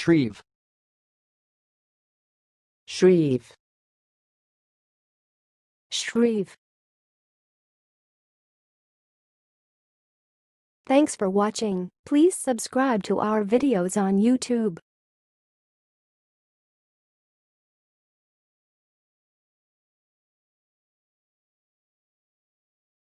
Shreve. Shreve. Shreve. Thanks for watching. Please subscribe to our videos on YouTube.